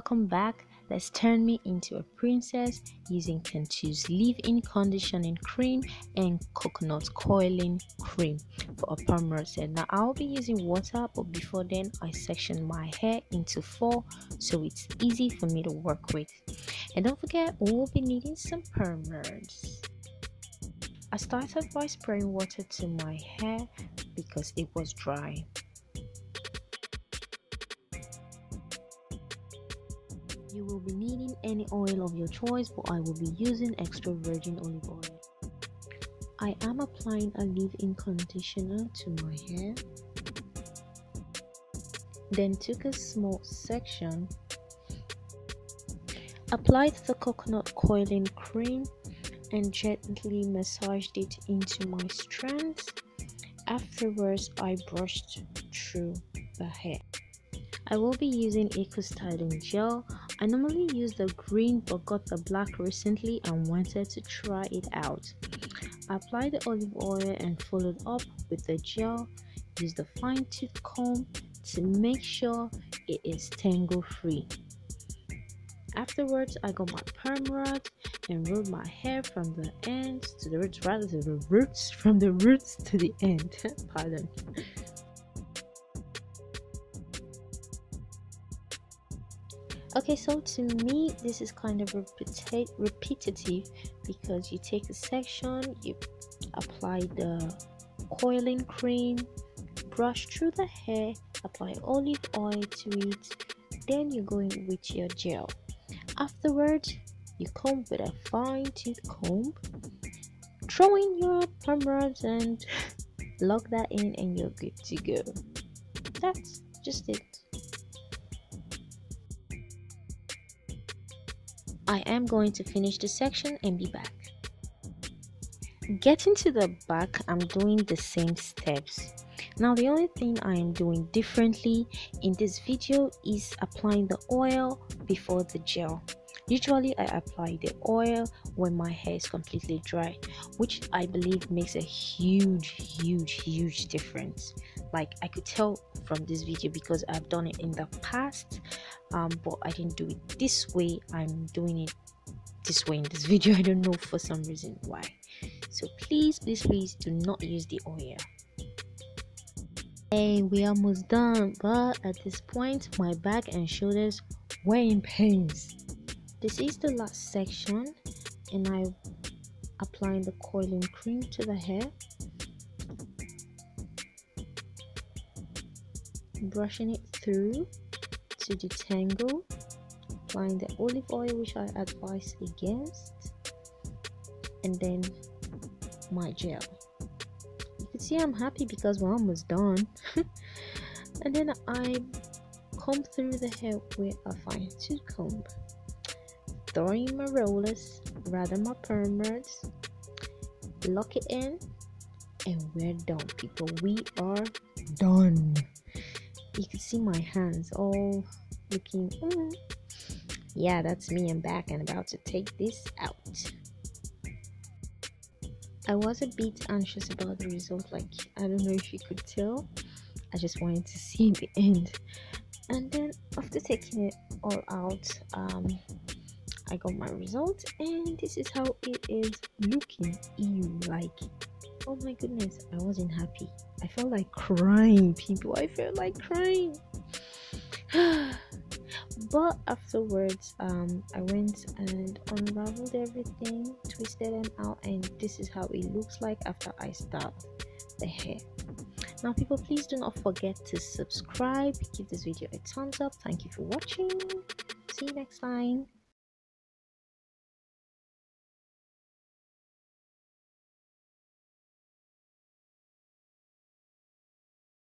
welcome back. Let's turn me into a princess using Cantu's leave-in conditioning cream and coconut coiling cream for a perm set. Now i'll be using water but before then i section my hair into four so it's easy for me to work with. And don't forget we'll be needing some perm i started by spraying water to my hair because it was dry You will be needing any oil of your choice but I will be using extra virgin olive oil. I am applying a leave-in conditioner to my hair. Then took a small section, applied the coconut coiling cream and gently massaged it into my strands. Afterwards, I brushed through the hair. I will be using Eco Styling Gel I normally use the green but got the black recently and wanted to try it out. I the olive oil and followed up with the gel. Use the fine tooth comb to make sure it is tangle free. Afterwards, I got my perm rod and rolled my hair from the ends to the roots, rather to the roots, from the roots to the end. Pardon. Okay so to me this is kind of repeti- repetitive because you take a section you apply the coiling cream brush through the hair apply olive oil to it then you go in with your gel. Afterwards you comb with a fine tooth comb throw in your perm rods and lock that in and you're good to go. That's just it I am going to finish the section and be back. Getting to the back, I'm doing the same steps. Now the only thing I am doing differently in this video is applying the oil before the gel. Usually I apply the oil when my hair is completely dry, which I believe makes a huge, huge, huge difference. Like I could tell from this video because I've done it in the past um but i didn't do it this way. I'm doing it this way in this video. I don't know for some reason why. So please please please do not use the oil. Hey we almost done but at this point my back and shoulders were in pains. This is the last section and I'm applying the coiling cream to the hair. Brushing it through to detangle. Applying the olive oil which I advise against. And then my gel. You can see I'm happy because we're almost done. And then I comb through the hair with a fine tooth comb. Throwing my rollers rather my perm rods lock it in and we're done people. We are done you can see my hands all looking mm. yeah that's me. I'm back and about to take this out. I was a bit anxious about the result like i don't know if you could tell. I just wanted to see the end. And then after taking it all out um i got my result. And this is how it is looking ew like oh my goodness i wasn't happy. I felt like crying people. I felt like crying. But afterwards um i went and unraveled everything twisted them out and this is how it looks like after i start the hair. Now people please do not forget to subscribe give this video a thumbs up. Thank you for watching. See you next time